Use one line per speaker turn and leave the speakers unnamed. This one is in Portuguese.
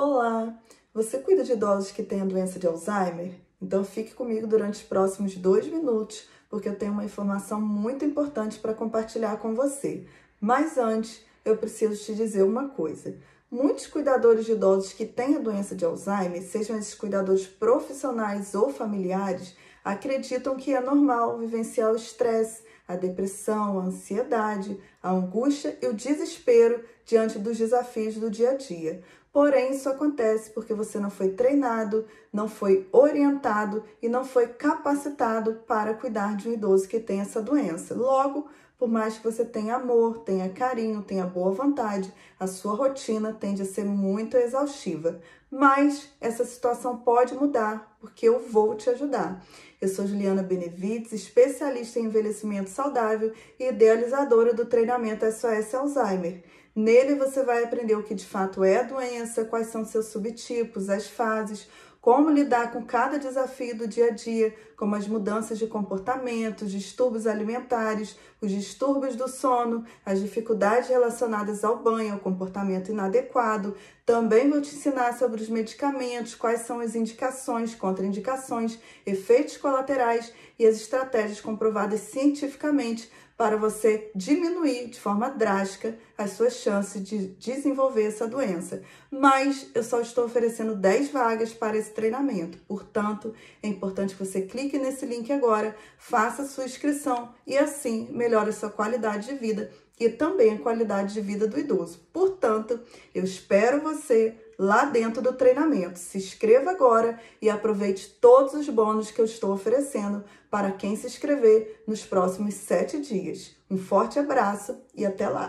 Olá! Você cuida de idosos que têm a doença de Alzheimer? Então fique comigo durante os próximos dois minutos, porque eu tenho uma informação muito importante para compartilhar com você. Mas antes, eu preciso te dizer uma coisa. Muitos cuidadores de idosos que têm a doença de Alzheimer, sejam esses cuidadores profissionais ou familiares, acreditam que é normal vivenciar o estresse, a depressão, a ansiedade, a angústia e o desespero diante dos desafios do dia a dia. Porém, isso acontece porque você não foi treinado, não foi orientado e não foi capacitado para cuidar de um idoso que tem essa doença. Logo, por mais que você tenha amor, tenha carinho, tenha boa vontade, a sua rotina tende a ser muito exaustiva. Mas essa situação pode mudar, porque eu vou te ajudar. Eu sou Juliana Benevides, especialista em envelhecimento saudável e idealizadora do treinamento SOS Alzheimer. Nele você vai aprender o que de fato é a doença, quais são seus subtipos, as fases, como lidar com cada desafio do dia a dia, como as mudanças de comportamento, os distúrbios alimentares, os distúrbios do sono, as dificuldades relacionadas ao banho, ao comportamento inadequado. Também vou te ensinar sobre os medicamentos, quais são as indicações, contraindicações, efeitos colaterais e as estratégias comprovadas cientificamente para você diminuir de forma drástica as suas chances de desenvolver essa doença. Mas eu só estou oferecendo 10 vagas para esse treinamento. Portanto, é importante que você clique nesse link agora, faça sua inscrição e assim melhore a sua qualidade de vida e também a qualidade de vida do idoso. Portanto, eu espero você lá dentro do treinamento. Se inscreva agora e aproveite todos os bônus que eu estou oferecendo para quem se inscrever nos próximos sete dias. Um forte abraço e até lá!